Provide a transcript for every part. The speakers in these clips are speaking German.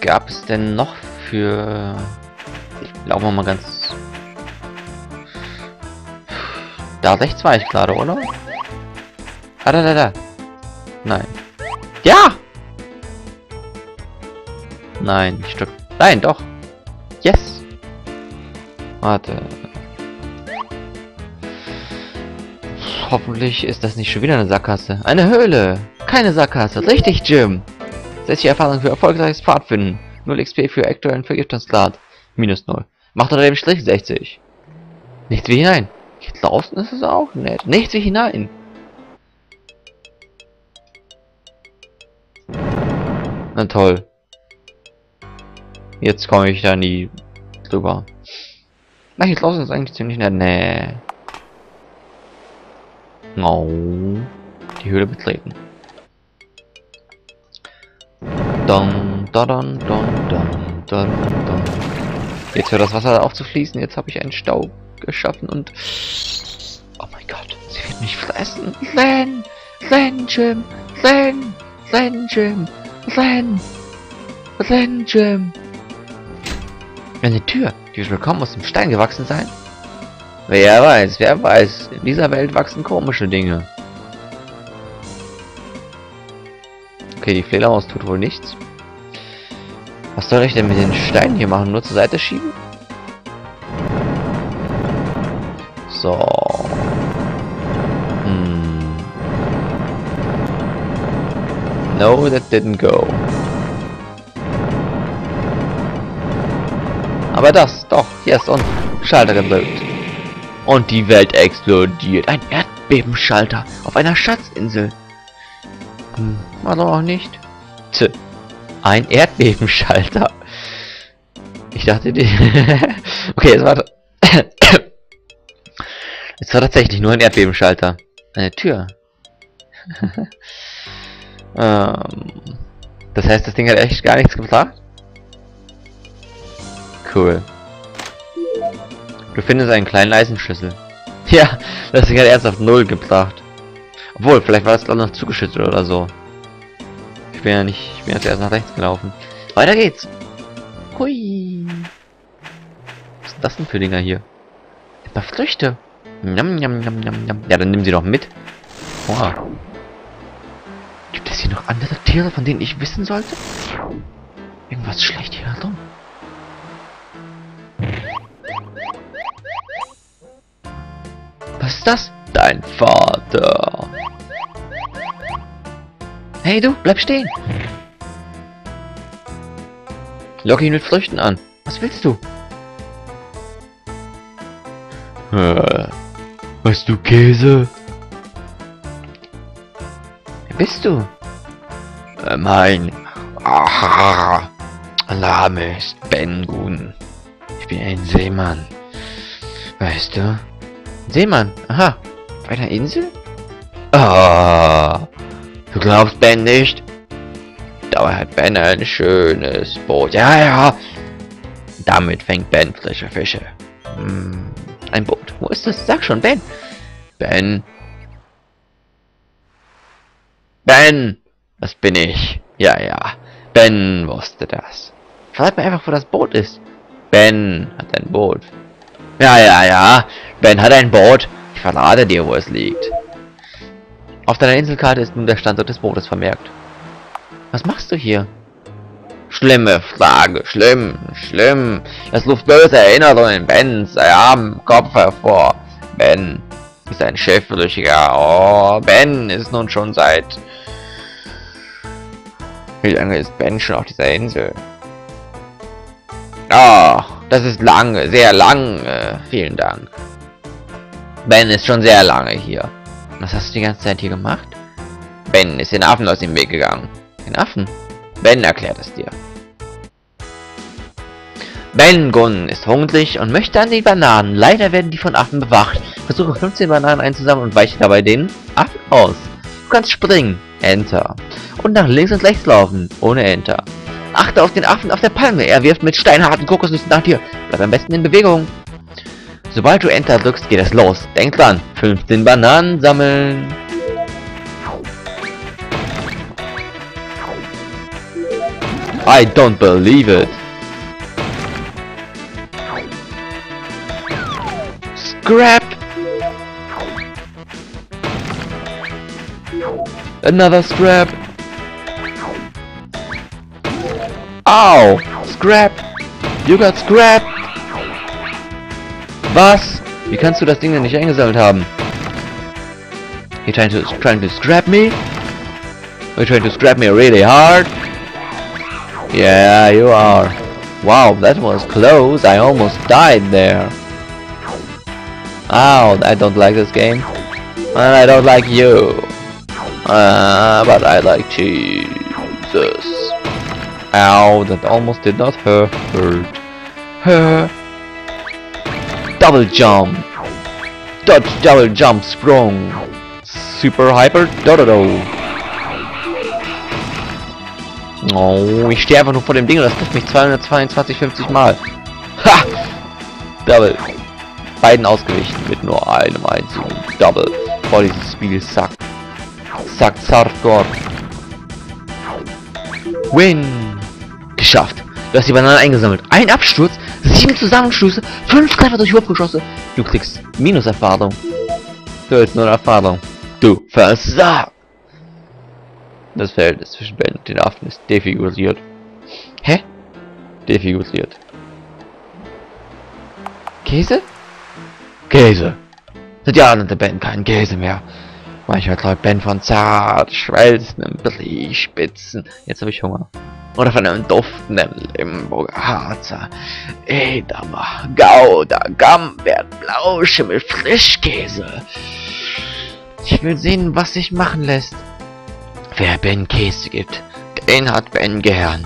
gab es denn noch für... Laufen wir mal ganz... Da rechts war ich gerade, oder? Ah, da, da, da. Nein. Ja! Nein, ich drück... Nein, doch. Yes! Warte. Hoffentlich ist das nicht schon wieder eine Sackgasse. Eine Höhle! Keine Sackgasse. Richtig, Jim! 60 Erfahrung für erfolgreiches Pfadfinden. 0 XP für aktuellen Vergiftungsgrad. Minus 0. Macht unter dem Strich 60. Nichts wie hinein. Hier draußen ist es auch nett. Nichts wie hinein. Na toll. Jetzt komme ich da nie drüber. Na, hier draußen ist eigentlich ziemlich nett. Nee. No. Die Höhle betreten. Dun, dun, dun, dun, dun, dun, dun. Jetzt hört das Wasser auf zu fließen. Jetzt habe ich einen Stau geschaffen und... Oh mein Gott, sie wird mich fressen. Len! Len, Jim! Len! Len, Jim! Len! Len, Jim! Eine Tür, die wird willkommen aus dem Stein gewachsen sein? Wer weiß, wer weiß. In dieser Welt wachsen komische Dinge. Okay, die Fledermaus tut wohl nichts. Was soll ich denn mit den Steinen hier machen? Nur zur Seite schieben? So. Hm. No, that didn't go. Aber das, doch, yes, und Schalter gedrückt. Und die Welt explodiert. Ein Erdbebenschalter auf einer Schatzinsel. Hm, warum auch nicht? Tch, ein Erdbebenschalter. Ich dachte, die... okay, es war... es war tatsächlich nur ein Erdbebenschalter. Eine Tür. ähm, das heißt, das Ding hat echt gar nichts gebracht? Cool. Du findest einen kleinen Eisenschlüssel. Ja, das Ding hat erst auf Null gebracht. Obwohl, vielleicht war das gerade noch zugeschüttet oder so. Ich bin ja nicht, ich bin jetzt erst nach rechts gelaufen. Weiter geht's. Hui. Was ist das denn für Dinger hier? Paar Früchte. Njam, njam, njam, njam, njam. Ja, dann nimm sie doch mit. Wow. Gibt es hier noch andere Tiere, von denen ich wissen sollte? Irgendwas schlecht hier herum. Was ist das? Dein Vater. Hey du, bleib stehen. Lock ihn mit Früchten an. Was willst du? Äh, hast du Käse? Wer bist du? Äh, mein ah, Name ist Ben Gun. Ich bin ein Seemann. Weißt du? Seemann, aha. Auf einer Insel? Ah. Du glaubst Ben nicht? Dabei hat Ben ein schönes Boot. Ja, ja. Damit fängt Ben frische Fische. Hm, ein Boot. Wo ist das? Sag schon, Ben. Ben. Ben. Das bin ich. Ja, ja. Ben wusste das. Schreib mir einfach, wo das Boot ist. Ben hat ein Boot. Ja, ja, ja. Ben hat ein Boot. Ich verrate dir, wo es liegt. Auf deiner Inselkarte ist nun der Standort des Bootes vermerkt. Was machst du hier? Schlimme Frage. Schlimm, schlimm. Das ruft böse Erinnerungen in Bens armen Kopf hervor. Ben ist ein Schiffbrüchiger. Oh, Ben ist nun schon seit... Wie lange ist Ben schon auf dieser Insel? Oh, das ist lange, sehr lange. Vielen Dank. Ben ist schon sehr lange hier. Was hast du die ganze Zeit hier gemacht? Ben ist den Affen aus dem Weg gegangen. Den Affen? Ben erklärt es dir. Ben Gunn ist hungrig und möchte an die Bananen. Leider werden die von Affen bewacht. Versuche 15 Bananen einzusammeln und weiche dabei den Affen aus. Du kannst springen. Enter. Und nach links und rechts laufen. Ohne Enter. Achte auf den Affen auf der Palme. Er wirft mit steinharten Kokosnüssen nach dir. Bleib am besten in Bewegung. Sobald du Enter drückst, geht es los. Denk dran. 15 Bananen sammeln. I don't believe it. Scrap! Another scrap! Ow! Scrap! You got scrap! Was? Wie kannst du das Ding denn nicht eingesammelt haben? Trying to trying to scrap me? Are you trying to scrap me really hard? Yeah, you are. Wow, that was close. I almost died there. Ow, I don't like this game. And I don't like you. Uh, but I like Jesus. Ow, that almost did not hurt. Hurt. Hurt. Double jump. Dodge double jump sprung. Super hyper dododo. Oh, ich stehe einfach nur vor dem Ding und das trifft mich 222, 50 Mal. Ha! Double. Beiden ausgewichen mit nur einem einzigen Double. Boah, dieses Spiel sackt. Sackt hardcore. Win! Geschafft. Du hast die Bananen eingesammelt. Ein Absturz, sieben Zusammenstöße, fünf Treffer durch Wurfgeschosse. Du kriegst Minuserfahrung. Du hältst nur Erfahrung. Du versagst. Das Verhältnis zwischen Ben und den Affen ist defiguriert. Hä? Defiguriert. Käse? Käse. Seit Jahren hatte Ben keinen Käse mehr. Manchmal träumt Ben von zart schmelzenden Brie-Spitzen. Jetzt habe ich Hunger. Oder von einem duftenden Limburger. Edamer, Gouda, Gambert, Blauschimmel, Frischkäse. Ich will sehen, was sich machen lässt. Wer Ben Käse gibt, den hat Ben gern.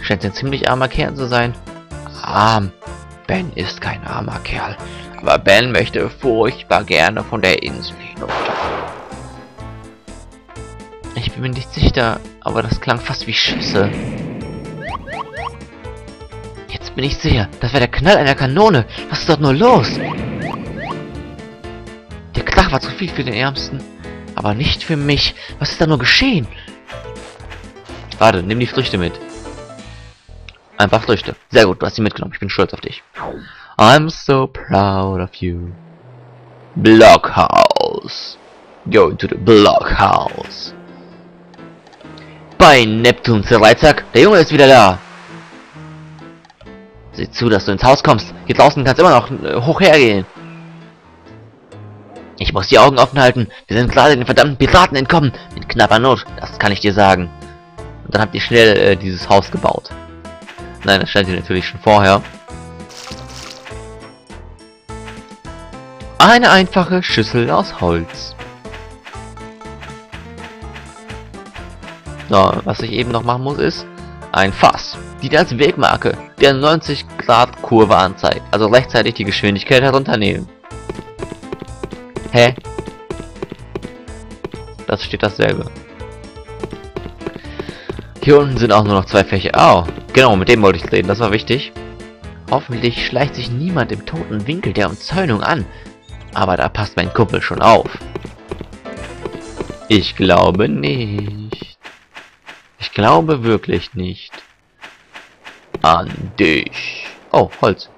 Scheint ein ziemlich armer Kerl zu sein. Arm. Ben ist kein armer Kerl. Aber Ben möchte furchtbar gerne von der Insel hinunter. Ich bin mir nicht sicher, aber das klang fast wie Schüsse. Jetzt bin ich sicher, das war der Knall einer Kanone. Was ist dort nur los? Der Krach war zu viel für den Ärmsten. Aber nicht für mich. Was ist da nur geschehen? Warte, nimm die Früchte mit. Einfach Früchte. Sehr gut, du hast sie mitgenommen. Ich bin stolz auf dich. I'm so proud of you. Blockhouse. Go to the Blockhouse. Bei Neptun, Reizsack. Der Junge ist wieder da. Sieh zu, dass du ins Haus kommst. Hier draußen kannst immer noch äh, hoch hergehen. Ich muss die Augen offen halten. Wir sind gerade den verdammten Piraten entkommen. Mit knapper Not, das kann ich dir sagen. Und dann habt ihr schnell äh, dieses Haus gebaut. Nein, das stand hier natürlich schon vorher. Eine einfache Schüssel aus Holz. So, was ich eben noch machen muss, ist ein Fass. Die als Wegmarke, der 90 Grad Kurve anzeigt. Also rechtzeitig die Geschwindigkeit herunternehmen. Hä? Das steht dasselbe. Hier unten sind auch nur noch zwei Fächer. Oh, genau, mit dem wollte ich reden. Das war wichtig. Hoffentlich schleicht sich niemand im toten Winkel der Umzäunung an. Aber da passt mein Kumpel schon auf. Ich glaube nicht. Glaube wirklich nicht. An dich. Oh, Holz.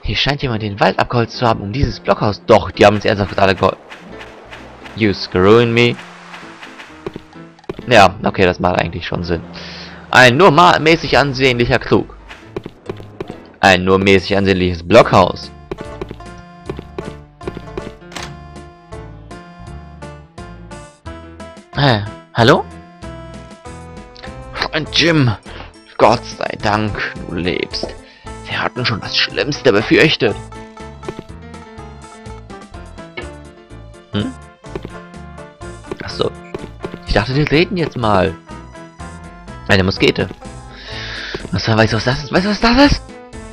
Hier scheint jemand den Wald abgeholzt zu haben, um dieses Blockhaus. Doch, die haben uns ernsthaft gerade geholfen. You screwing me? Ja, okay, das macht eigentlich schon Sinn. Ein nur mäßig ansehnlicher Krug. Ein nur mäßig ansehnliches Blockhaus. Äh, hallo? Jim, Gott sei Dank, du lebst. Wir hatten schon das Schlimmste befürchtet. Hm? Achso. Ich dachte, wir reden jetzt mal. Eine Muskete. Was weißt du, was das ist? Weißt du, was das ist?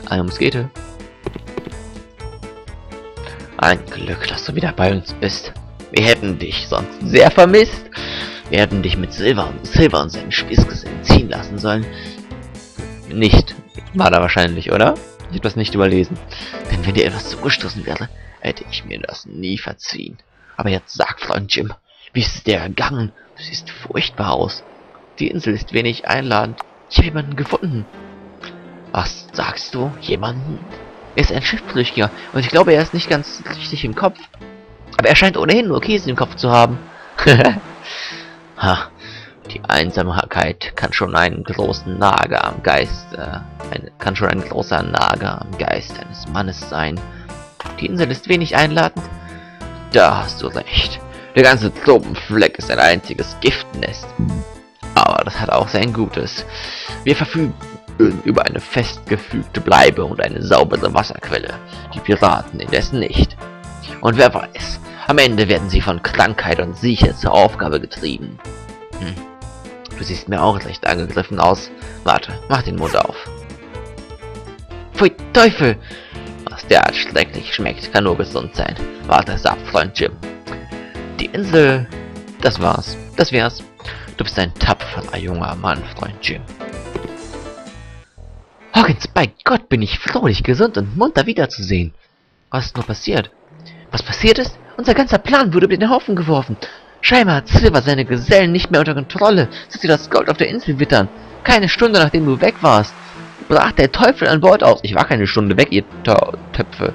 Eine Muskete. Ein Glück, dass du wieder bei uns bist. Wir hätten dich sonst sehr vermisst. Wir hätten dich mit Silber und Silber und seinen Spießgesellen ziehen lassen sollen. Nicht. War da wahrscheinlich, oder? Ich habe das nicht überlesen. Denn wenn dir etwas zugestoßen wäre, hätte ich mir das nie verziehen. Aber jetzt sag, Freund Jim, wie ist es dir ergangen? Du siehst furchtbar aus. Die Insel ist wenig einladend. Ich habe jemanden gefunden. Was sagst du? Jemanden? Er ist ein Schiffbrüchiger und ich glaube, er ist nicht ganz richtig im Kopf. Aber er scheint ohnehin nur Käse im Kopf zu haben. ha, die Einsamkeit kann schon einen großen Nager am Geist, äh, eine, kann schon ein großer Nager am Geist eines Mannes sein. Die Insel ist wenig einladend. Da hast du recht. Der ganze Tropenfleck ist ein einziges Giftnest. Aber das hat auch sein Gutes. Wir verfügen über eine festgefügte Bleibe und eine saubere Wasserquelle. Die Piraten indessen nicht. Und wer weiß, am Ende werden sie von Krankheit und Sieche zur Aufgabe getrieben. Hm. Du siehst mir auch recht angegriffen aus. Warte, mach den Mund auf. Pfui Teufel! Was derart schrecklich schmeckt, kann nur gesund sein. Warte es ab, Freund Jim. Die Insel... Das war's. Das wär's. Du bist ein tapferer junger Mann, Freund Jim. Hawkins, bei Gott bin ich froh, dich gesund und munter wiederzusehen. Was ist nur passiert? Was passiert ist? Unser ganzer Plan wurde über den Haufen geworfen. Scheinbar hat Silver seine Gesellen nicht mehr unter Kontrolle, seit sie das Gold auf der Insel wittern. Keine Stunde nachdem du weg warst, brach der Teufel an Bord aus. Ich war keine Stunde weg, ihr Töpfe.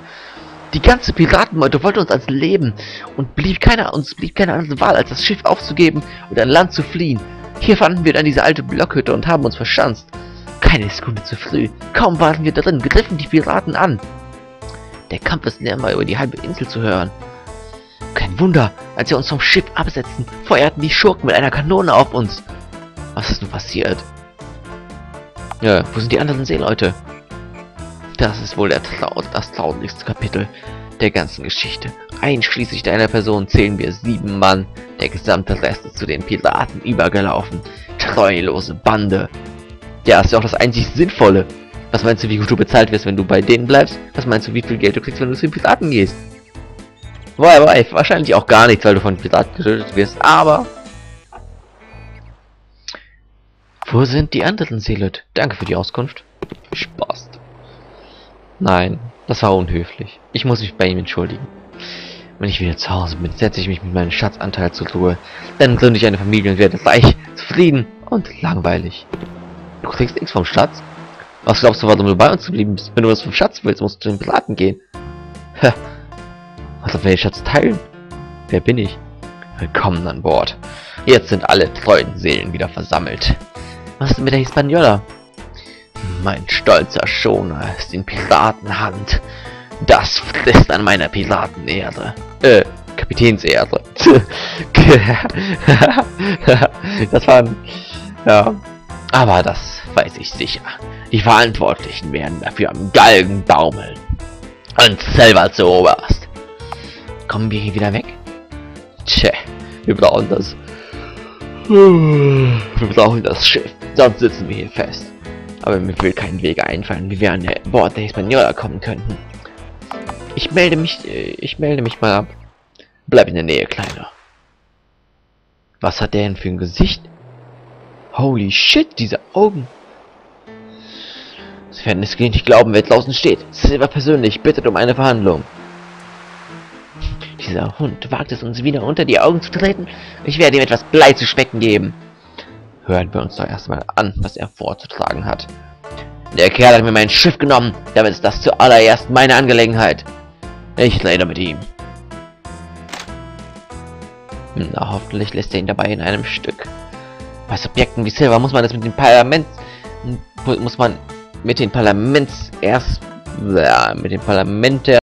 Die ganze Piratenmeute wollte uns als Leben und blieb keine, uns blieb keine andere Wahl, als das Schiff aufzugeben und an Land zu fliehen. Hier fanden wir dann diese alte Blockhütte und haben uns verschanzt. Keine Sekunde zu früh. Kaum waren wir drin, griffen die Piraten an. Der Kampf ist näher über die halbe Insel zu hören. Kein Wunder, als sie uns vom Schiff absetzten, feuerten die Schurken mit einer Kanone auf uns. Was ist nun passiert? Ja, wo sind die anderen Seeleute? Das ist wohl der Trau das traurigste Kapitel der ganzen Geschichte. Einschließlich deiner Person zählen wir sieben Mann. Der gesamte Rest ist zu den Piraten übergelaufen. Treulose Bande. Ja, ist ja auch das einzig Sinnvolle. Was meinst du, wie gut du bezahlt wirst, wenn du bei denen bleibst? Was meinst du, wie viel Geld du kriegst, wenn du zu den Piraten gehst? Boah, boah, wahrscheinlich auch gar nichts, weil du von Piraten getötet wirst, aber... Wo sind die anderen Seelet? Danke für die Auskunft. Spaß. Nein, das war unhöflich. Ich muss mich bei ihm entschuldigen. Wenn ich wieder zu Hause bin, setze ich mich mit meinem Schatzanteil zur Ruhe. Dann gründe ich eine Familie und werde reich, zufrieden und langweilig. Du kriegst nichts vom Schatz? Was glaubst du, warum du bei uns geblieben bist? Wenn du was vom Schatz willst, musst du zu den Piraten gehen. Also will ich Schatz teilen? Wer bin ich? Willkommen an Bord. Jetzt sind alle treuen Seelen wieder versammelt. Was ist mit der Hispaniola? Mein stolzer Schoner ist in Piratenhand. Das frisst an meiner Piratenehre. Äh, Kapitänsehre. das war ein... Ja. Aber das weiß ich sicher. Die Verantwortlichen werden dafür am Galgen baumeln. Und selber zu Oberst. Kommen wir hier wieder weg? Tja, wir brauchen das. Wir brauchen das Schiff, sonst sitzen wir hier fest. Aber mir will kein Weg einfallen, wie wir an Bord der Hispaniola kommen könnten. Ich melde mich, äh, ich melde mich mal ab. Bleib in der Nähe, Kleiner. Was hat der denn für ein Gesicht? Holy shit, diese Augen. Sie werden es nicht glauben, wer draußen steht. Silver persönlich bittet um eine Verhandlung. Dieser Hund wagt es uns wieder unter die Augen zu treten. Ich werde ihm etwas Blei zu specken geben. Hören wir uns doch erstmal an, was er vorzutragen hat. Der Kerl hat mir mein Schiff genommen. Damit ist das zuallererst meine Angelegenheit. Ich rede mit ihm. Na, hoffentlich lässt er ihn dabei in einem Stück. Bei Subjekten wie Silver muss man das mit dem Parlament muss man mit den Parlaments erst ja, mit dem Parlament der